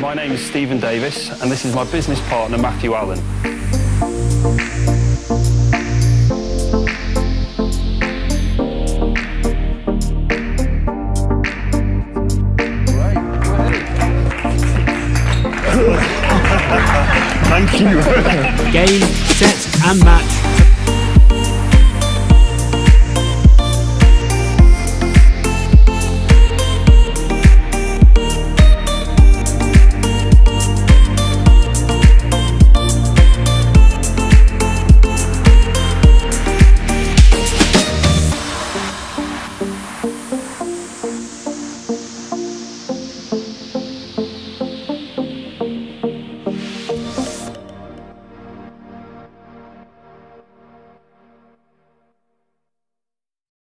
My name is Stephen Davis, and this is my business partner, Matthew Allen. Thank you. Game, set, and match